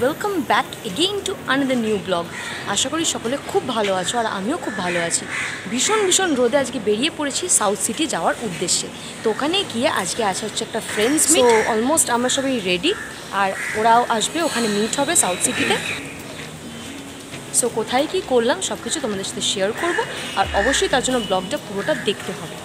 Welcome back again to another new blog আশা করি সকলে খুব ভালো আছো আর আমিও খুব ভালো আছি। ভীষণ ভীষণ রোদে আজকে বেরিয়ে পড়েছি সাউথ সিটি যাওয়ার উদ্দেশ্যে। তো ওখানে গিয়ে আজকে আসা হচ্ছে একটা ফ্রেন্ডস তো অলমোস্ট আমরা সবাই রেডি আর ওরাও আসবে, ওখানে মিট হবে সাউথ সিটিতে সো কোথায় কি করলাম সব কিছু তোমাদের সাথে শেয়ার করব আর অবশ্যই তার জন্য ব্লগটা পুরোটা দেখতে হবে।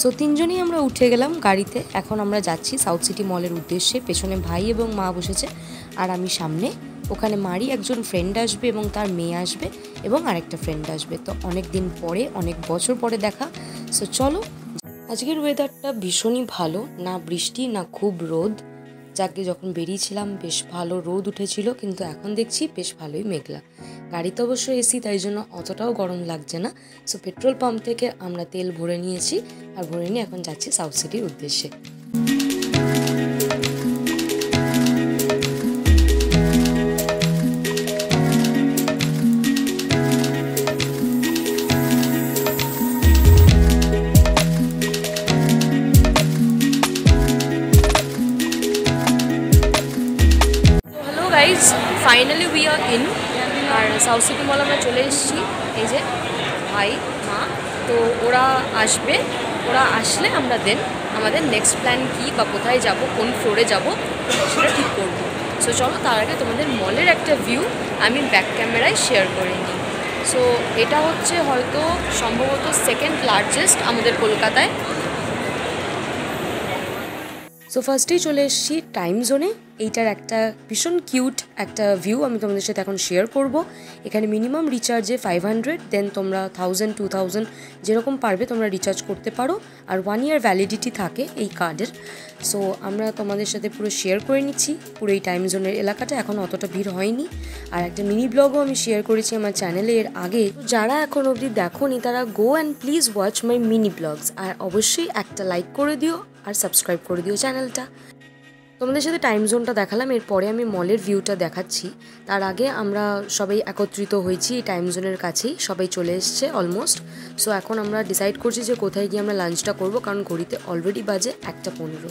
সো তিনজনই আমরা উঠে গেলাম গাড়িতে। এখন আমরা যাচ্ছি সাউথ সিটি মলের উদ্দেশ্যে। পেছনে ভাই এবং মা বসেছে। আর আমি সামনে ওখানে মারি, একজন ফ্রেন্ড আসবে এবং তার মেয়ে আসবে এবং আরেকটা ফ্রেন্ড আসবে। তো অনেক দিন পরে, অনেক বছর পরে দেখা। সো চলো। আজকের ওয়েদারটা ভীষণই ভালো। না বৃষ্টি, না খুব রোদ। যাকে যখন বেরিয়েছিলাম, বেশ ভালো রোদ উঠেছিল, কিন্তু এখন দেখছি বেশ ভালোই মেঘলা। গাড়িতে অবশ্য এসি তাই জন্য অতটাও গরম লাগছে না। সো পেট্রোল পাম্প থেকে আমরা তেল ভরে নিয়েছি। আর ভরে নিয়ে এখন যাচ্ছি সাউথ সিটির উদ্দেশ্যে। সাউথ সিটি মল আমরা চলে এসেছি। এই যে ভাই, মা, তো ওরা আসবে। ওরা আসলে আমরা দেন আমাদের নেক্সট প্ল্যান কী বা কোথায় যাব, কোন ফ্লোরে যাব সেটা ঠিক করব। সো চলো তার আগে তোমাদের মলের একটা ভিউ আমি ব্যাক ক্যামেরায় শেয়ার করে নিই। সো এটা হচ্ছে হয়তো সম্ভবত সেকেন্ড লার্জেস্ট আমাদের কলকাতায়। সো ফার্স্টেই চলে এসেছি টাইম জোনে এইটার একটা ভীষণ কিউট একটা ভিউ আমি তোমাদের সাথে এখন শেয়ার করব। এখানে মিনিমাম রিচার্জে ফাইভ হান্ড্রেড দেন তোমরা থাউজেন্ড টু থাউজেন্ড যেরকম পারবে তোমরা রিচার্জ করতে পারো। আর ওয়ান ইয়ার ভ্যালিডিটি থাকে এই কার্ডের সো আমরা তোমাদের সাথে পুরো শেয়ার করে নিচ্ছি। পুরো এই টাইম জোনের এলাকাটা এখন অতটা ভিড় হয়নি। আর একটা মিনি ব্লগও আমি শেয়ার করেছি আমার চ্যানেলে এর আগে। যারা এখন অবধি দেখোনি, তারা go and please watch my mini blogs আর অবশ্যই একটা লাইক করে দিও আর সাবস্ক্রাইব করে দিও চ্যানেলটা তোমাদের সাথে টাইম জোনটা দেখালাম, এরপরে আমি মলের ভিউটা দেখাচ্ছি। তার আগে আমরা সবাই একত্রিত হয়েছি এই টাইম জোনের কাছেই, সবাই চলে এসছে অলমোস্ট সো এখন আমরা ডিসাইড করছি যে কোথায় গিয়ে আমরা লাঞ্চটা করব, কারণ ঘড়িতে অলরেডি বাজে একটা পনেরো।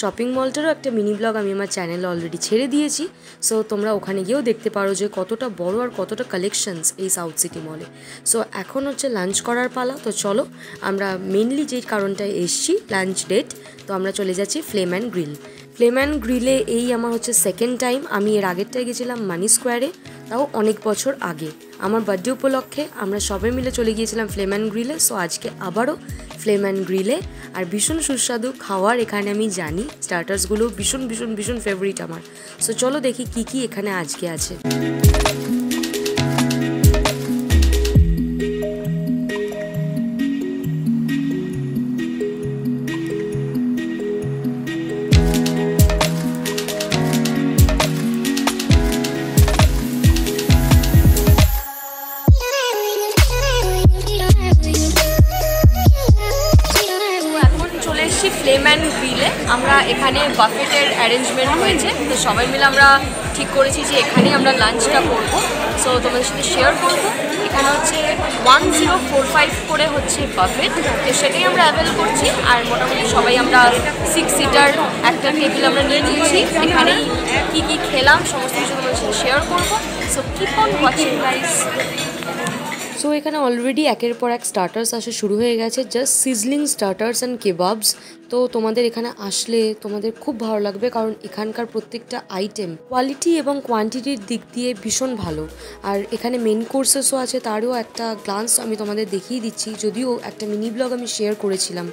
শপিং মলটারও একটা মিনি ব্লগ আমি আমার চ্যানেলে অলরেডি ছেড়ে দিয়েছি। সো তোমরা ওখানে গিয়েও দেখতে পারো যে কতটা বড় আর কতটা কালেকশনস এই সাউথ সিটি মলে সো এখন হচ্ছে লাঞ্চ করার পালা। তো চলো, আমরা মেনলি যেই কারণটায় এসছি লাঞ্চ ডেট তো আমরা চলে যাচ্ছি flame and grill flame and গ্রিলে এই আমার হচ্ছে সেকেন্ড টাইম আমি এর আগেরটায় গেছিলাম মানি স্কোয়ারে তাও অনেক বছর আগে। আমার বার্থডে উপলক্ষে আমরা সবাই মিলে চলে গিয়েছিলাম ফ্লেম অ্যান্ড গ্রিলে সো আজকে আবারও ফ্লেম অ্যান্ড গ্রিলে। আর ভীষণ সুস্বাদু খাওয়ার এখানে আমি জানি, স্টার্টার্সগুলো ভীষণ ভীষণ ভীষণ ফেভারিট আমার। সো চলো দেখি কি কি এখানে আজকে আছে। অ্যান্ড গ্রিলে আমরা এখানে বাফেটের অ্যারেঞ্জমেন্ট হয়েছে। তো সবাই মিলে আমরা ঠিক করেছি যে এখানেই আমরা লাঞ্চটা করব। সো তোমাদের সাথে শেয়ার করব। এখানে হচ্ছে ওয়ান জিরো ফোর ফাইভ করে হচ্ছে বাফেট তো সেটাই আমরা অ্যাভেল করছি। আর মোটামুটি সবাই আমরা সিক্স সিটার একটা টেবিল আমরা নিয়ে নিয়েছি। এখানেই কী কী খেলাম, সমস্ত কিছু তোমাদের সাথে শেয়ার করব। So keep on watching guys so এখানে অলরেডি একের পর এক স্টার্টার্স আসা শুরু হয়ে গেছে। Just sizzling starters and kebabs তো তোমাদের এখানে আসলে তোমাদের খুব ভালো লাগবে, কারণ এখানকার প্রত্যেকটা আইটেম কোয়ালিটি এবং কোয়ান্টিটির দিক দিয়ে ভীষণ ভালো। আর এখানে মেন কোর্সেসও আছে, তারও একটা গ্লান্স আমি তোমাদের দেখিয়ে দিচ্ছি। যদিও একটা মিনি ব্লগ আমি শেয়ার করেছিলাম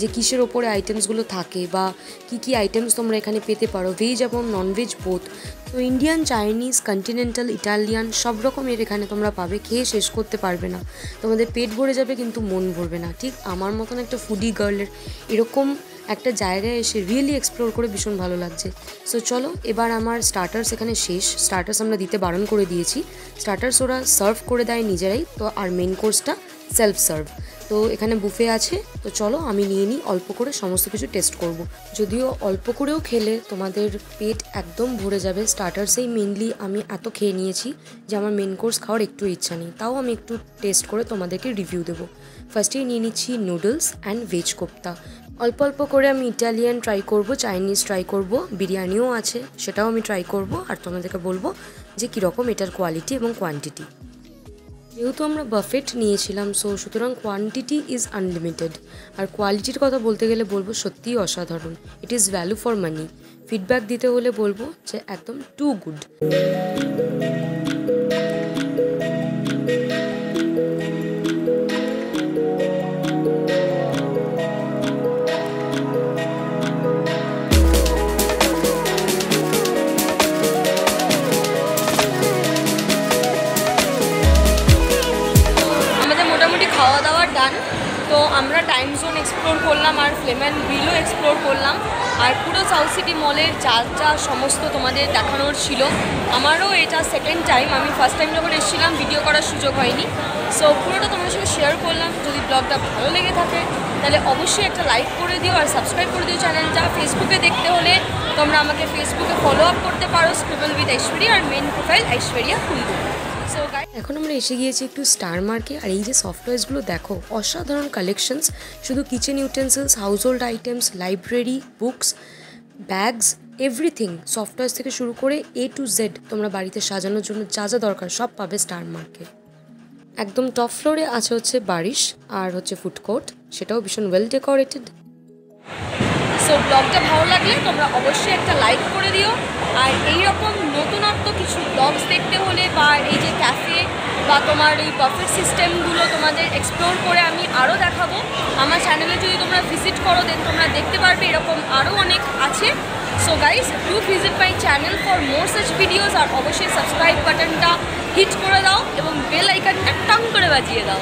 যে কিসের ওপরে আইটেমসগুলো থাকে বা কি কি আইটেমস তোমরা এখানে পেতে পারো ভেজ এবং ননভেজ বোথ তো ইন্ডিয়ান চাইনিজ কন্টিনেন্টাল ইটালিয়ান সব রকমের এখানে তোমরা পাবে, খেয়ে শেষ করতে পারবে না। তোমাদের পেট ভরে যাবে কিন্তু মন ভরবে না। ঠিক আমার মতন একটা ফুডি গার্লের এরকম একটা জায়গায় এসে রিয়েলি এক্সপ্লোর করে ভীষণ ভালো লাগছে। সো চলো, এবার আমার স্টার্টার্স এখানে শেষ। স্টার্টার্স আমরা দিতে বারণ করে দিয়েছি। স্টার্টার্স ওরা সার্ভ করে দেয় নিজেরাই। তো আর মেন কোর্সটা সেলফ সার্ভ তো এখানে বুফে আছে। তো চলো, আমি নিয়ে নিই। অল্প করে সমস্ত কিছু টেস্ট করব। যদিও অল্প করেও খেলে তোমাদের পেট একদম ভরে যাবে। স্টার্টার্সেই মেনলি আমি এত খেয়ে নিয়েছি যে আমার মেন কোর্স খাওয়ার একটু ইচ্ছা নেই। তাও আমি একটু টেস্ট করে তোমাদেরকে রিভিউ দেবো। ফার্স্টেই নিয়ে নিচ্ছি নুডলস অ্যান্ড ভেজ কোপ্তা। অল্প অল্প করে আমি ইটালিয়ান ট্রাই করব চাইনিজ ট্রাই করব, বিরিয়ানিও আছে, সেটাও আমি ট্রাই করব, আর তোমাদেরকে বলব যে কীরকম এটার কোয়ালিটি এবং কোয়ান্টিটি যেহেতু আমরা বাফেট নিয়েছিলাম সো সুতরাং কোয়ান্টিটি ইজ আনলিমিটেড আর কোয়ালিটির কথা বলতে গেলে বলব সত্যিই অসাধারণ। It is value for money feedback দিতে হলে বলব যে একদম টু গুড তো আমরা টাইম জোন এক্সপ্লোর করলাম আর ফ্লেম্যান বিলও এক্সপ্লোর করলাম। আর পুরো সাউথ সিটি মলের যা যা সমস্ত তোমাদের দেখানোর ছিল, আমারও এটা সেকেন্ড টাইম আমি ফার্স্ট টাইম যখন এসেছিলাম ভিডিও করার সুযোগ হয়নি। সো পুরোটা তোমাদের সঙ্গে শেয়ার করলাম। যদি ব্লগটা ভালো লেগে থাকে, তাহলে অবশ্যই একটা লাইক করে দিও আর সাবস্ক্রাইব করে দিও চ্যানেলটা ফেসবুকে দেখতে হলে তোমরা আমাকে ফেসবুকে ফলো আপ করতে পারো। স্ক্রিবল উইথ ঐশ্বরিয়া আর মেন প্রোফাইল ঐশ্বরিয়া কুন্ডু এখন আমরা এসে গিয়েছি একটু স্টার মার্কে আর এই যে সফটওয়্যারসগুলো দেখো, অসাধারণ কালেকশনস শুধু kitchen utensils household items library books bags everything software থেকে শুরু করে এ টু জেড তোমরা বাড়িতে সাজানোর জন্য যা যা দরকার সব পাবে স্টার মার্কে একদম টপ ফ্লোরে আছে হচ্ছে বারিশ আর হচ্ছে ফুড কোর্ট সেটাও ভীষণ ওয়েল ডেকোরেটেড সো ব্লগটা ভালো লাগলে তোমরা অবশ্যই একটা লাইক করে দিও, আর এই রকম নতুনত্ব কিছু ব্লগস দেখতে হলে বা এই যে ক্যাফে বা তোমার এই বাফেট সিস্টেমগুলো তোমাদের এক্সপ্লোর করে আমি আরও দেখাবো। আমার চ্যানেলে যদি তোমরা ভিজিট করো দেন তোমরা দেখতে পারবে এরকম আরও অনেক আছে। So guys do visit my channel for more such videos আর অবশ্যই সাবস্ক্রাইব বাটনটা হিট করে দাও এবং বেল আইকন একটাং করে বাজিয়ে দাও।